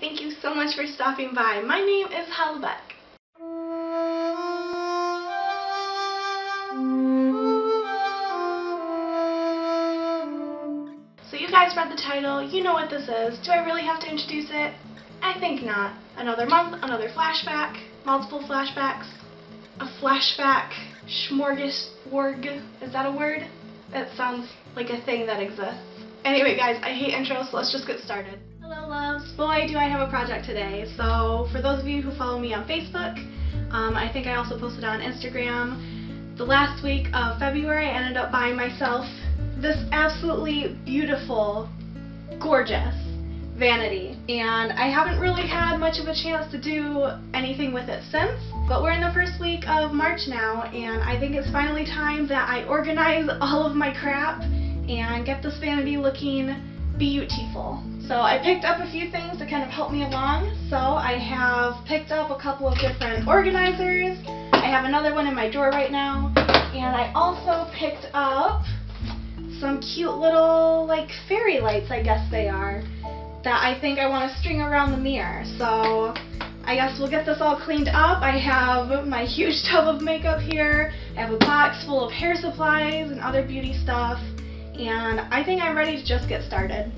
Thank you so much for stopping by. My name is Hollabec. So you guys read the title, you know what this is. Do I really have to introduce it? I think not. Another month, another flashback, multiple flashbacks, a flashback, smorgasbord. Is that a word? That sounds like a thing that exists. Anyway guys, I hate intros, so let's just get started. Hello loves, boy do I have a project today. So for those of you who follow me on Facebook, um, I think I also posted on Instagram, the last week of February I ended up buying myself this absolutely beautiful, gorgeous vanity. And I haven't really had much of a chance to do anything with it since, but we're in the first week of March now, and I think it's finally time that I organize all of my crap and get this vanity looking beautiful. So I picked up a few things to kind of help me along. So I have picked up a couple of different organizers. I have another one in my drawer right now. And I also picked up some cute little like fairy lights, I guess they are, that I think I want to string around the mirror. So I guess we'll get this all cleaned up. I have my huge tub of makeup here. I have a box full of hair supplies and other beauty stuff and I think I'm ready to just get started.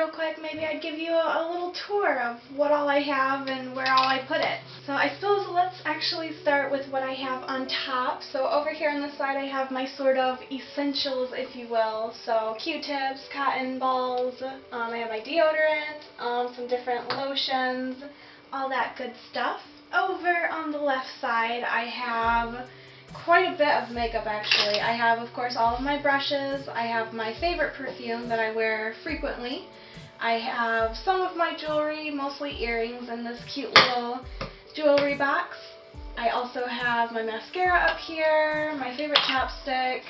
Real quick maybe I'd give you a, a, little tour of what all I have and where all I put it. So I suppose let's actually start with what I have on top. So over here on the side I have my sort of essentials if you will. So Q-tips, cotton balls, um, I have my deodorant, um, some different lotions, all that good stuff. Over on the left side I have quite a bit of makeup actually. I have of course all of my brushes, I have my favorite perfume that I wear frequently, I have some of my jewelry, mostly earrings in this cute little jewelry box. I also have my mascara up here, my favorite chapstick,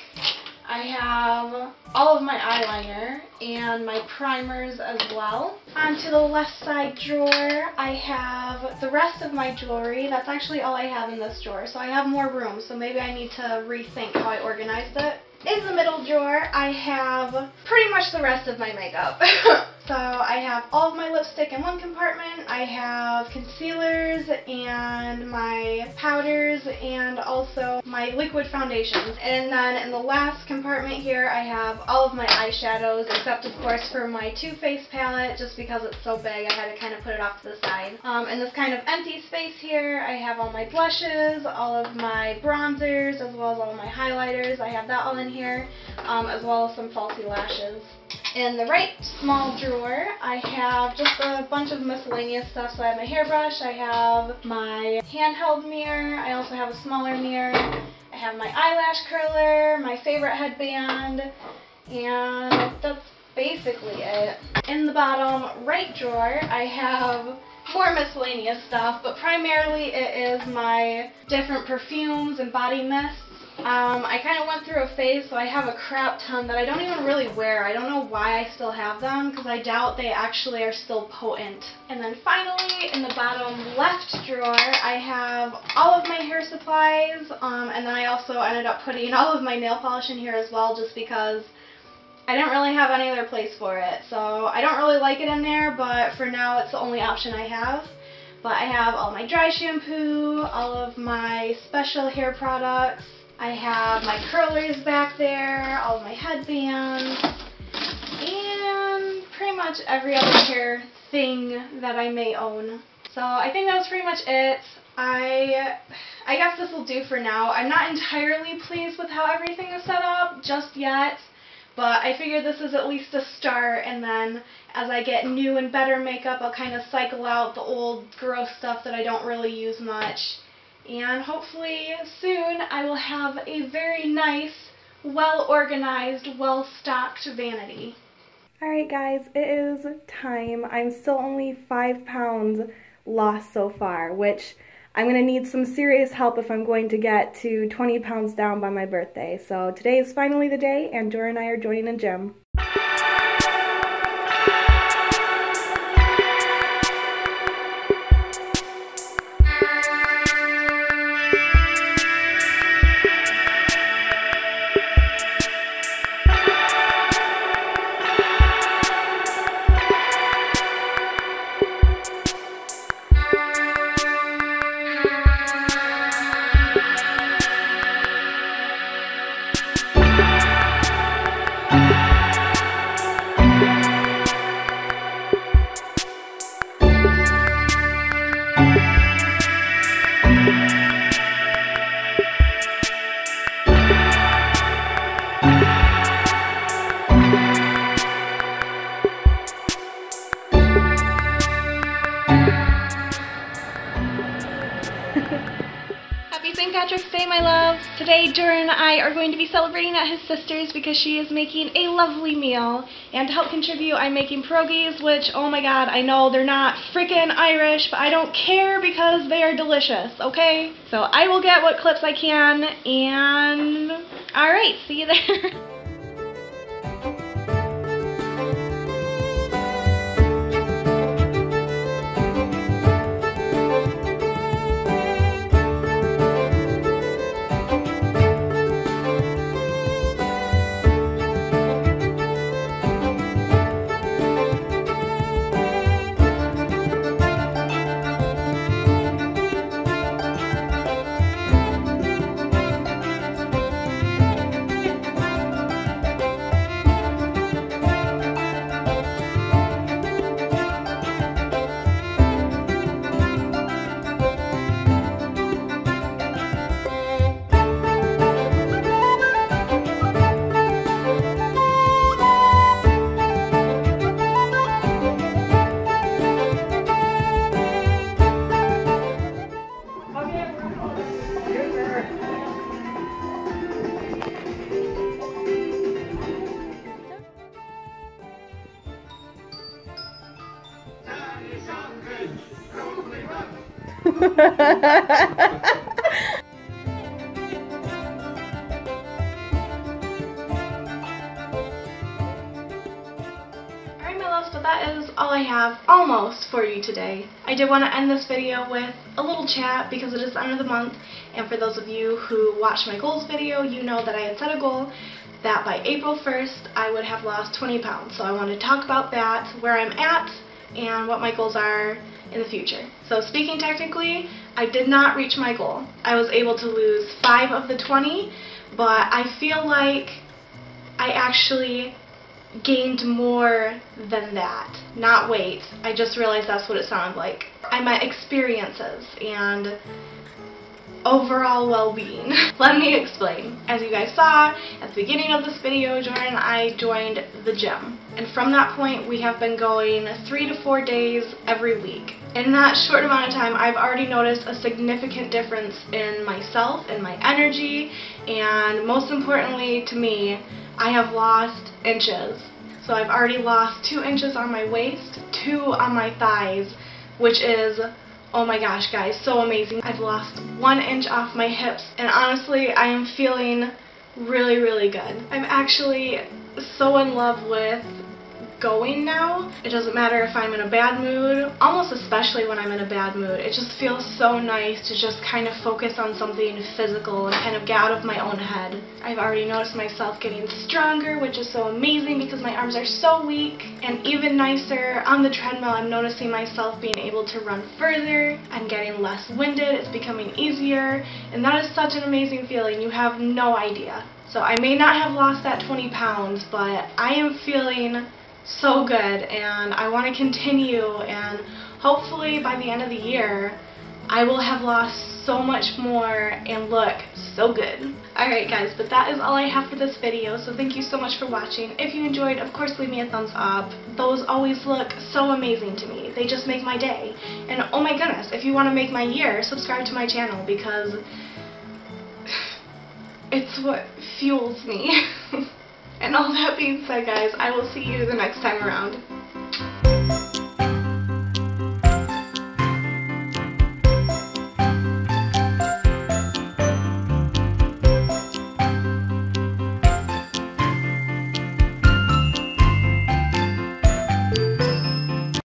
I have all of my eyeliner and my primers as well. Onto the left side drawer, I have the rest of my jewelry. That's actually all I have in this drawer, so I have more room, so maybe I need to rethink how I organized it. In the middle drawer, I have pretty much the rest of my makeup. so I have all of my lipstick in one compartment, I have concealers and my powders and also my liquid foundations. And then in the last compartment here, I have all of my eyeshadows, except of course for my Too Faced palette, just because it's so big, I had to kind of put it off to the side. Um, in this kind of empty space here, I have all my blushes, all of my bronzers, as well as all my highlighters. I have that all in here, um, as well as some falsy lashes. In the right small drawer, I have just a bunch of miscellaneous stuff. So I have my hairbrush, I have my handheld mirror, I also have a smaller mirror, I have my eyelash curler, my favorite headband, and that's basically it. In the bottom right drawer, I have more miscellaneous stuff, but primarily it is my different perfumes and body mists. Um, I kind of went through a phase, so I have a crap ton that I don't even really wear. I don't know why I still have them, because I doubt they actually are still potent. And then finally, in the bottom left drawer, I have all of my hair supplies, um, and then I also ended up putting all of my nail polish in here as well, just because I didn't really have any other place for it. So I don't really like it in there, but for now it's the only option I have. But I have all my dry shampoo, all of my special hair products, I have my curlers back there, all of my headbands, and pretty much every other hair thing that I may own. So I think that was pretty much it. I I guess this will do for now. I'm not entirely pleased with how everything is set up just yet, but I figure this is at least a start, and then as I get new and better makeup, I'll kind of cycle out the old gross stuff that I don't really use much. And hopefully soon I will have a very nice, well-organized, well-stocked vanity. Alright guys, it is time. I'm still only five pounds lost so far, which I'm going to need some serious help if I'm going to get to 20 pounds down by my birthday. So today is finally the day, and Jordan and I are joining a gym. Jordan and I are going to be celebrating at his sister's because she is making a lovely meal. And to help contribute, I'm making pierogies, which, oh my god, I know they're not freaking Irish, but I don't care because they are delicious, okay? So I will get what clips I can, and alright, see you there. Alright, my loves, but that is all I have almost for you today. I did want to end this video with a little chat because it is the end of the month and for those of you who watched my goals video you know that I had set a goal that by April 1st I would have lost 20 pounds. So I want to talk about that, where I'm at, and what my goals are in the future. So speaking technically, I did not reach my goal. I was able to lose 5 of the 20, but I feel like I actually gained more than that. Not weight. I just realized that's what it sounded like. I meant experiences and overall well-being. Let me explain. As you guys saw at the beginning of this video, Jordan and I joined the gym. And from that point, we have been going three to four days every week. In that short amount of time, I've already noticed a significant difference in myself and my energy, and most importantly to me, I have lost inches. So I've already lost two inches on my waist, two on my thighs, which is Oh my gosh, guys, so amazing. I've lost one inch off my hips, and honestly, I am feeling really, really good. I'm actually so in love with going now. It doesn't matter if I'm in a bad mood, almost especially when I'm in a bad mood. It just feels so nice to just kind of focus on something physical and kind of get out of my own head. I've already noticed myself getting stronger, which is so amazing because my arms are so weak. And even nicer, on the treadmill I'm noticing myself being able to run further. I'm getting less winded, it's becoming easier, and that is such an amazing feeling. You have no idea. So I may not have lost that 20 pounds, but I am feeling so good and I want to continue and hopefully by the end of the year I will have lost so much more and look so good. Alright guys, but that is all I have for this video, so thank you so much for watching. If you enjoyed, of course leave me a thumbs up. Those always look so amazing to me. They just make my day. And oh my goodness, if you want to make my year, subscribe to my channel because it's what fuels me. and all that being said, guys, I will see you the next time around.